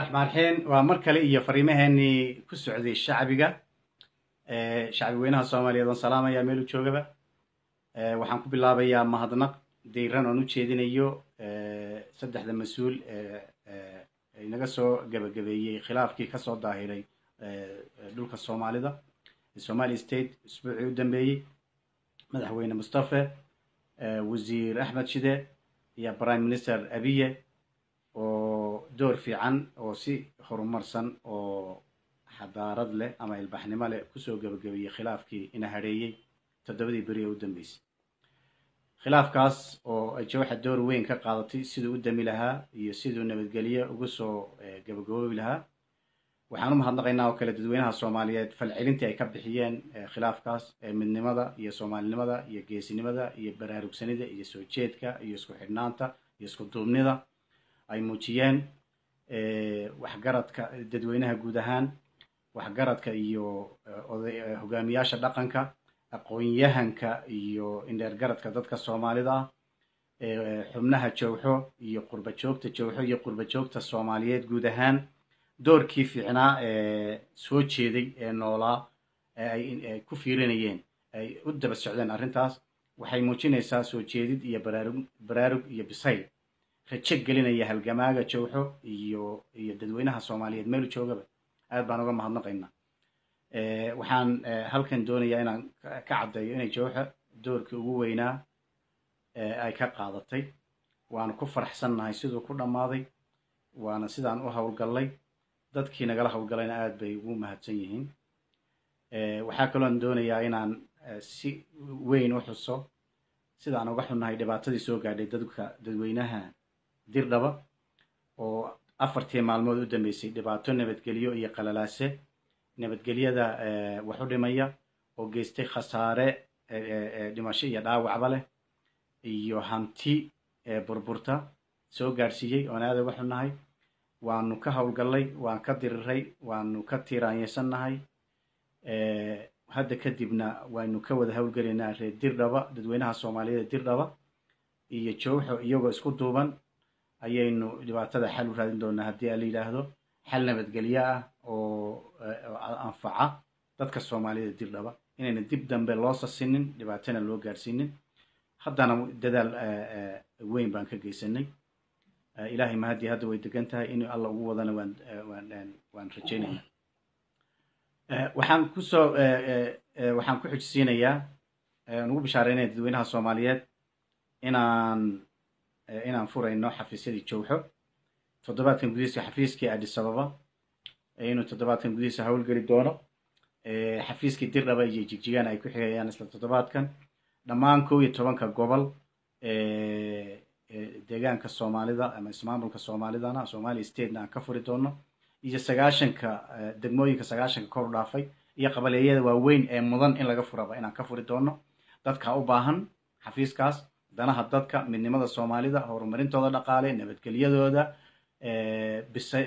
raxmaan raxiim waa mar kale iyo fariimaheenii ku socday shacbiga shacbi weynaha soomaaliyeed oon salaamaya meel u joogaba. Waxaan ku bilaabayaa mahadnaq diiran oon u jeedinayo saddexda mas'uul inaga soo gebagabeeyey khilaafkii ka soo daahiray dhulka soomaalida somali state isbuucii u dambeeyey madaxweyne mustafe wasiir axmed shide iyo prime minister abiye oo door fiican oo si horumarsan oo xadaarad leh ama ilbaxnimo leh ku soo gebagabeeyey khilaafkii ina hadheeyey toddobadii beri ee u dambeysay. Khilaafkaas oo ay door weyn ka qaadatay siduu u dami lahaa iyo siduu nabadgelye ugu soo gebagaboobi lahaa. Waxaan u mahadnaqaynaa oo kale dadweynaha soomaaliyeed falcelintii ay ka bixiyeen khilaafkaas midnimada iyo soomaalinimada iyo geesinimada iyo baraarugsanida iyo soo jeedka iyo isku xidhnaanta iyo isku duubnida ay muujiyeen waxgaradka dadweynaha guud ahaan waxgaradka iyo hogaamiyaasha dhaqanka aqoon-yahanka iyo indheergaradka dadka soomaalida ah xubnaha jawxo iyo qurba joogta jawxo iyo qurba joogta soomaaliyeed guud ahaan doorkii fiicnaa ee soo jeeday ee noolaa ee ay ku fiirinayeen ay u daba socdeen arrintaas waxay muujinaysaa soo jeedid iyo baraarug baraarug iyo bisayl rajo gelinaya halgamaaga jawxo iyo iyo dadweynaha soomaaliyeed meelu joogaba. Aad baan uga mahadnaqaynaa. Waxaan halkan doonayaa inaan ka caddeeyo inay jawxo doorkii ugu weynaa ay ka qaadatay. Waanu ku faraxsannahay siduu ku dhammaaday waana sidaan u howlgallay dadkii nagala howlgalayna aad bay ugu mahadsan yihiin. Waxaa kaloon doonayaa inaan si weyn u xuso. Sidaan uga xunnahay dhibaatadii soo gaadhay dadka dadweynaha dirdhaba oo afartii maalmood u dambeysay dhibaato nabadgelyo iyo qalalaase. Nabadgelyada wax u dhimaya oo geystay khasaare dhimasho iyo dhaawacba leh iyo hanti burburta. Soo gaadhsiiyey oon aad uga xunnahay. Waanu ka howlgallay waan ka diriray waanu ka tiiraanyeysannahay hadda kadibna waynu ka wada howlgelaynaa reer dirdhaba dadweynaha soomaaliyeed dirdhaba iyo jawxo iyagoo isku duuban ayaynu dhibaatada xal u raadin doonaa haddii a la yidhaahdo. Xal nabadgelyo ah oo anfaca dadka soomaaliyada dirdhaba inayna dib dambe loo sasinin dhibaatana loo gaadhsiinin haddana dadaal weyn baan ka geysanay ilaahay mahaddii hadda way degan tahay in alla ugu wadana waan rajaynayna waxaan ku soo waxaan ku xujisiinayaa aan ugu bishaareynaya dadweynaha soomaaliyeed inaan inaan furayno xafiisyadii jawxo. Toddobaadkan gudihiisa xafiiskii addis ababa inuu toddobaadkan gudihiisa howlgeli doono xafiiskii dirdhaba iyo jigjigaan ay ku xigayaan isla toddobaadkan. Dhammaan kow iyo tobanka gobol deegaanka soomaalida ama ismaamulka soomaalidana somali statena aan ka furi doono iyo sagaashanka degmooyinka sagaashanka kor u dhaafay iyo qabaleeyada waaweyn ee mudan in laga furaba inaan ka furi doono. Dadka u baahan xafiiskaas danaha dadka midnimada soomaalida horumarintooda dhaqaale nabadgelyadooda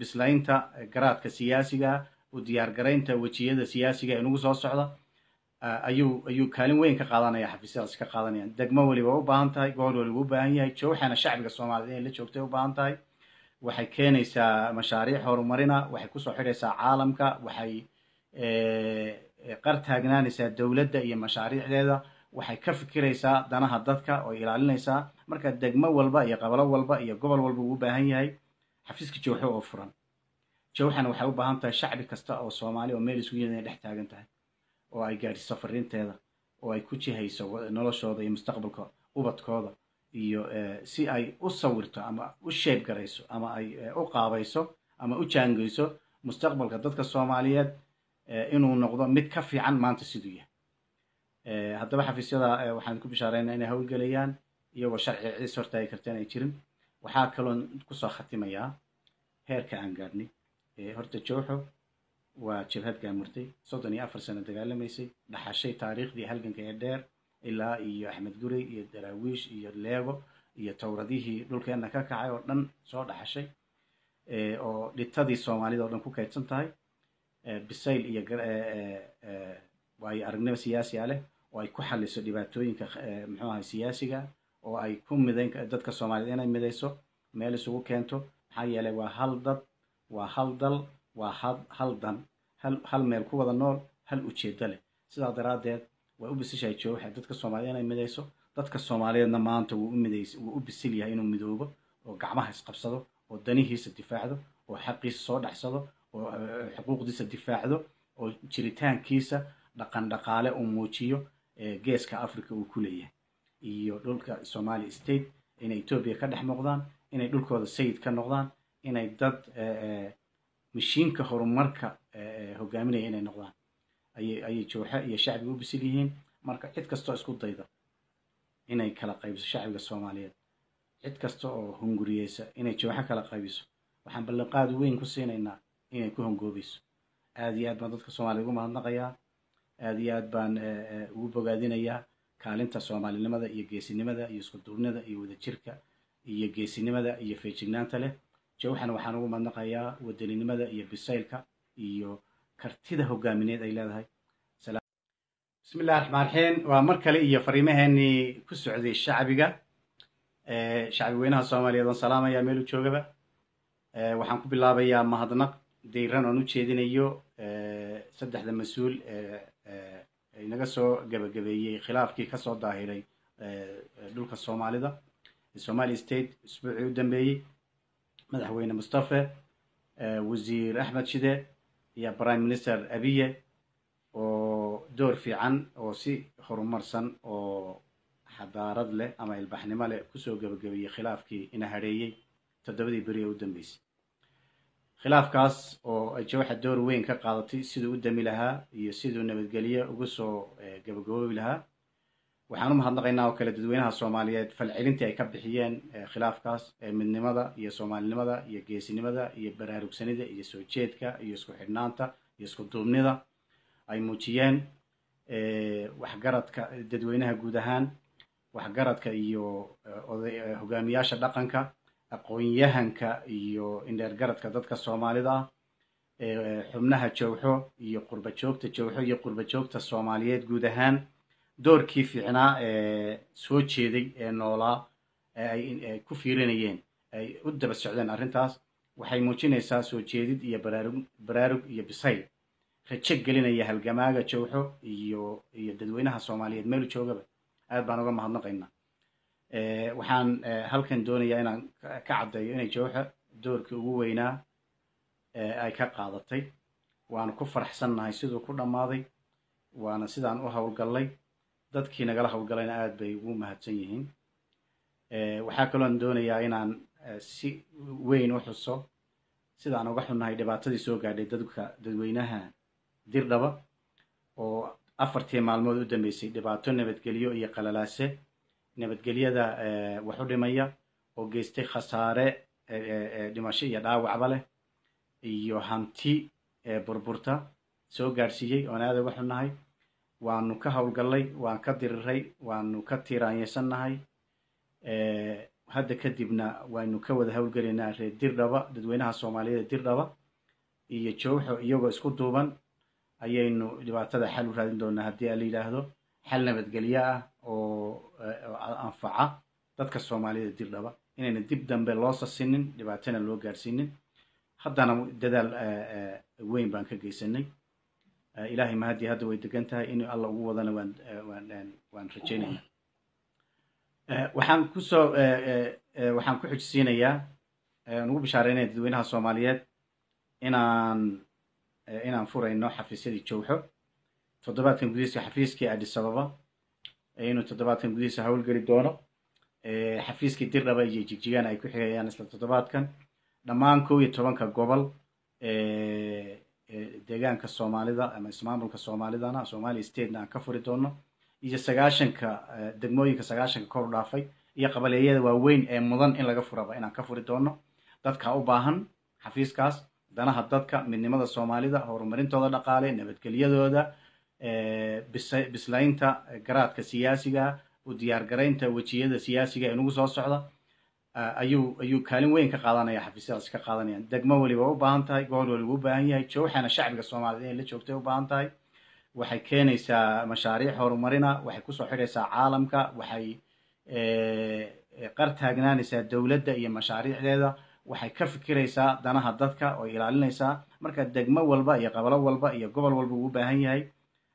bislaynta garaadka siyaasiga u diyaargaraynta wejiyada siyaasiga ee nagu soo socda ayuu ayuu kaalin weyn ka qaadanaya xafiisyadaas ka qaadanayaan degmo weliba u baahan tahay gobol weliba u baahan yahay jawxana shacbiga soomaaliyed inay la joogtay u baahan tahay. Waxay keenaysaa mashaariic horumarina waxay ku soo xidhaysaa caalamka waxay qar taagnaanaysaa dowladda iyo mashaariicdeeda waxay ka fikiraysaa danaha dadka oo ilaalinaysaa. Marka degmo walba iyo qabalo walba iyo gobol walba uu u baahan yahay. Xafiiska jawxo oo furan. Jawxana waxay u baahan tahay shacbi kasta oo soomaali oo meel isugu yimid inay dhex taagan tahay oo ay gaadhiso fariinteeda oo ay ku jihayso noloshooda iyo mustaqbalka ubadkooda iyo si ay u sawirto ama u sheeb garayso ama ay u qaabayso ama u jaangeyso mustaqbalka dadka soomaaliyeed inuu noqdo mid ka fiican maanta siduu yahay haddaba xafiisyada waxaan ku bishaareynaa inay howlgelayaan iyagoo sharci cis hortaagi karta inay jirin. Waxaa kaloon ku soo khatimayaa heerka aan gaadhnay. Horta jawxo waa jabhad gaamurtay soddon iyo afar sano dagaalamaysay dhaxashay taariikhdii halganka ee dheer ilaa iyo axmed gurey iyo daraawiish iyo leego iyo towradihii dhulkeenna ka kacay oo dhan soo dhaxashay. Oo dhitadii soomaalida oo dhan ku kaydsan tahay. Bisayl iyo waayo aragnimo siyaasi a leh oo ay ku xaliso dhibaatooyinka muxuu ahay siyaasiga oo ay ku midayn dadka soomaaliyed inay midayso meel isugu keento. Maxaa yeelay waa hal dad waa hal dal waa hal dan. Hal meel ku wada nool hal ujeeddo leh. Sidaa daraaddeed way u bisishahay jooxa dadka soomaaliya inay midayso dadka soomaaliyeedna maanta wuu u midays wuu u bisil yahay inuu midoobo oo gacmaha isqabsado oo danihiisa difaacdo oo xaqiisa soo dhacsado oo xuquuqdiisa difaacdo oo jiritaankiisa dhaqan dhaqaale uu muujiyo geeska africa uu ku leeyahay. Iyo dhulka somali state inay etoobiya ka dhex muuqdaan inay dhulkooda sayid ka noqdaan inay dad mashiinka horumarka hogaaminaya inay noqdaan. Ayay ayay jooxa iyo shacbiga u bisil yihiin. Marka cid kastoo isku dayda inay kala qaybiso shacbiga soomaaliyeed cid kasta oo hunguriyeysa inay jooxa kala qaybiso waxaan ballanqaad weyn ku siinaynaa inay ku hongoobayso aad iyo aad baan dadka soomaliya ugu mahadnaqayaa aad iyo aad baan ugu bogaadinayaa kaalinta soomaalinimada iyo geesinimada iyo iskuduubnida iyo wadajirka iyo geesinimada iyo feejignaanta leh. Jawxana waxaan ugu mahadnaqayaa wadaninimada iyo bisaylka iyo kartida hogaamineed ay leedahay. Bismi illahi raxmaan raxiim. Waa mar kale iyo fariimaheenii ku socday shacbiga shacbi weynaha soomaaliyeed oon salaamaya meelu joogaba. Waxaan ku bilaabayaa mahadnaq dayran oon u jeedinayo saddexda mas'uul inaga soo gabagabeeyey khilaafkii ka soo daahiray dhulka soomaalida. Somali state isbuucii u dambeeyey. Madaxweyne mustafe wasiir axmed shide iyo prime minister abiye oo door fiican oo si horumarsan oo xadaarad leh ama ilbaxnimo leh ku soo gabagabeeyey khilaafkii ina hadheeyey toddobadii beri ee u dambeysay khilaafkaas oo ay jawxa door weyn ka qaadatay siduu u dami lahaa iyo siduu nabadgelyo uga soo gabagaboobi lahaa. Waxaan u mahadnaqaynaa oo kale dadweynaha soomaaliyeed falcelintii ay ka bixiyeen khilaafkaas midnimada iyo soomaalinimada iyo geesinimada iyo baraarugsanida iyo soo jeedka iyo isku xidhnaanta iyo isku duubnida ay muujiyeen waxgaradka dadweynaha guud ahaan waxgaradka iyo hogaamiyaasha dhaqanka aqoon-yahanka iyo indheergaradka dadka soomaalida ah xubnaha jowxo iyo qurba joogta jowxo iyo qurba joogta soomaaliyeed guud ahaan. Doorkii fiicnaa ee soo jeeday ee noolaa ee ay ku fiirinayeen ay u daba socdeen arrintaas waxay muujinaysaa soo jeedid iyo baraarug baraarug iyo bisayl rajo gelinaya halgamaaga jowxo iyo iyo dadweynaha soomaaliyeed meelu joogaba. Aad baan uga mahadnaqaynaa waxaan halkan doonayaa inaan ka caddeeyo inay jowxa doorkii ugu weynaa ay ka qaadatay. Waanu ku faraxsannahay siduu ku dhammaaday waana sidaan u howlgallay dadkii nagala howlgalayna aad bay ugu mahadsan yihiin. Waxaa kaloon doonayaa inaan si weyn u xuso sidaan uga xunnahay dhibaatadii soo gaadhay dadka dadweynaha dirdhaba oo afartii maalmood u dambeysay dhibaato nabadgelyo iyo qalalaase nabadgelyada wax u dhimaya oo geystay khasaare dhimasho iyo dhaawacba leh iyo hanti burburta soo gaadhsiiyey oon aada uga xunnahay. Waanu ka howlgallay waan ka diriray waanu ka tiiraanyeysannahay hadda kadibna waynu ka wada howlgelaynaa reer dirdhaba dadweynaha soomaaliyeed dirdhaba iyo jowxo iyagoo isku duuban. Ayaynu dhibaatada xal u raadin doonaa haddii a la yidhaahdo. Xal nabadgelyo ah oo anfaca dadka soomaaliyada dirdhaba inayna dib dambe loo sasinin dhibaatana loo gaadhsiinin haddana dadaal weyn baan ka geysanay. Ilaahay mahadii hadda way degan tahay. In alla ugu wadana waan rajaynayna waxaan ku soo waxaan ku xujisiinayaa aan ugu bishaareynaya dadweynaha soomaaliyeed inaan inaan furayno xafiisyadii jowxo. Toddobaadkan gudihiisa xafiiskii addis ababa inuu toddobaadkan gudihiisa howlgeli doono. Xafiiskii dirdhaba iyo jigjigaan ay ku xigayaan isla toddobaadkan. Dhammaan kow iyo tobanka gobol deegaanka soomaalida ama ismaamulka soomaalidana somali statena aan ka furi doono. Iyo sagaashanka degmooyinka sagaashanka kor u dhaafay. Iyo qabaleeyada waaweyn ee mudan in laga furaba inaan ka furi doono. Dadka u baahan xafiiskaas danaha dadka midnimada soomaalida horumarintooda dhaqaale nabadgelyadooda bislaynta garaadka siyaasiga u diyaargaraynta wejiyada siyaasiga ee nagu soo socda ayuu ayuu kaalin weyn ka qaadanaya xafiisyadaas ka qaadanayaan. Degmo weliba u baahan tahay gobol weliba u baahan yahay jowxana shacbiga soomaaliyed inay la joogtay u baahan tahay. Waxay keenaysaa mashaariic horumarina waxay ku soo xidhaysaa caalamka waxay qar taagnaanaysaa dowladda iyo mashaariicdeeda. Waxay ka fikiraysaa danaha dadka oo ilaalinaysaa. Marka degmo walba iyo qabalo walba iyo gobol walba uu u baahan yahay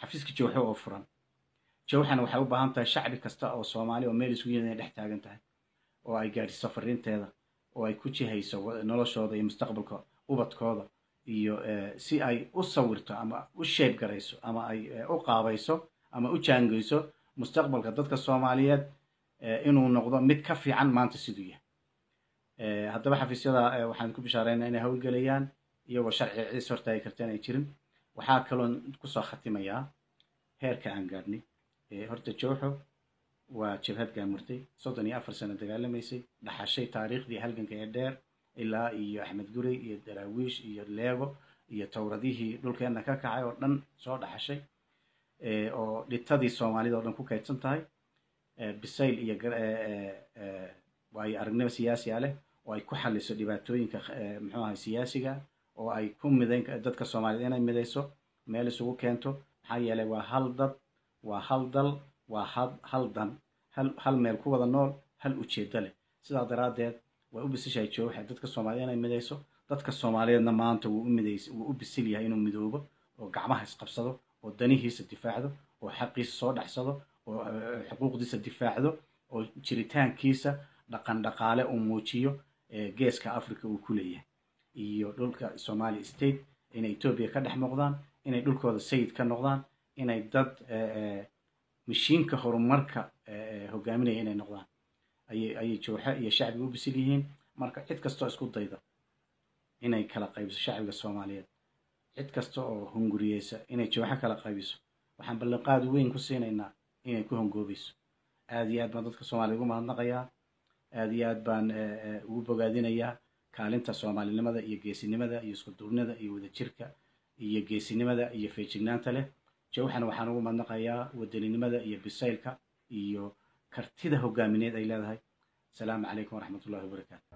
xafiiska jawxo oo furan. Jawxana waxay u baahan tahay shacbi kasta oo soomaali oo meel isugu yimid inay dhex taagan tahay oo ay gaadhiso fariinteeda oo ay ku jihayso noloshooda iyo mustaqbalka ubadkooda iyo si ay u sawirto ama u sheeb garayso ama ay u qaabayso ama u jaangeyso mustaqbalka dadka soomaaliyeed inuu noqdo mid ka fiican maanta siduu yahay. Haddaba xafiisyada waxaan ku bishaareynaa inay howlgelayaan iyagoo sharci ciis hortaagi karteen ay jirin waxaa kaloon ku soo khatimayaa heerka aan gaadhnay horta jooxo waa jabhad gaamurtay soddon iyo afar sano dagaalamaysay dhaxashay taariikhdii halganka ee dheer ilaa iyo axmed gurey iyo daraawiish iyo leego iyo towradihii dhulkeenna ka kacay oo dhan soo dhaxashay oo dhitadii soomaalida oo dhan ku kaydsan tahay. Bisayl iyo waayo aragnimo siyaasiya leh oo ay ku xaliso dhibaatooyinka muxuu ahay siyaasiga oo ay ku midayn dadka soomaaliyed inay midayso meel isugu keento maxaa yeelay waa hal dad waa hal dal waa hal dan hal meel ku wada nool hal ujeedo leh. Sidaa daraaddeed way u bisishahay jooxa dadka soomaaliyed inay midayso. Dadka soomaaliyeedna maanta wuu wuu u bisil yahay inuu midoobo oo gacmaha isqabsado oo danihiisa difaacdo oo xaqiisa soo dhacsado oo xuquuqdiisa difaacdo oo jiritaankiisa dhaqan dhaqaale uu muujiyo geeska africa uu ku leeyahay iyo dhulka somali state inay etoobiya ka dhex noqdaan inay dhulkooda sayid ka noqdaan inay dad mashiinka horumarka hogaaminaya inay noqdaan. Ayay ayay jooxa iyo shacbiga u bisil yihiin. Marka cid kastoo isku dayda inay kala qaybiso shacbiga soomaaliyeed cid kasta oo hunguriyeysa inay jooxa kala qaybiso waxaan ballanqaad weyn ku siinaynaa inay ku hongoobayso aada iyo aad baan dadka soomaliya ugu mahadnaqayaa aada iyo aad baan ugu bogaadinayaa kaalinta soomaalinimada iyo geesinimada iyo iskuduubnida iyo wadajirka iyo geesinimada iyo feejignaanta leh. Jawxana waxaan ugu mahadnaqayaa wadaninimada iyo bisaylka iyo kartida hogaamineed ay leedahay. Asalaamu calaykum waraxmat ullahi wabarakaatu